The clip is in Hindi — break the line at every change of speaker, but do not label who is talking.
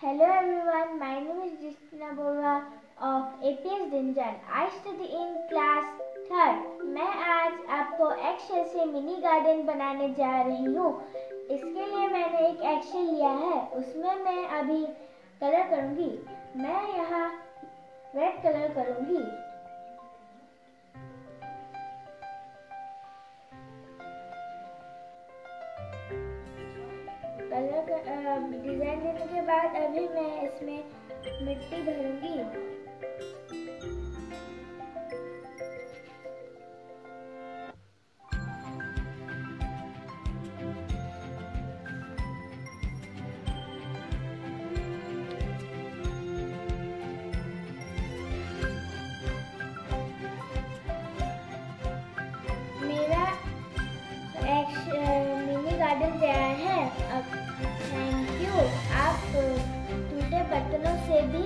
Hello everyone, my name is Justina Borwa of APS Dinjan. I study in class third मैं आज आपको एक्शन से मिनी गार्डन बनाने जा रही हूँ। इसके लिए मैंने एक एक्शन लिया है। उसमें मैं अभी कलर करूँगी। मैं यहाँ रेड कलर करूँगी। कलर डिज़ाइन देने के बाद अभी मैं इसमें मिट्टी भरूँगी। तैयार है। अब थैंक यू आप टूटे बर्तनों से भी